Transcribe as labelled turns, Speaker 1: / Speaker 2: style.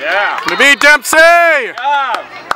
Speaker 1: Yeah.
Speaker 2: To beat Dempsey!
Speaker 3: Yeah.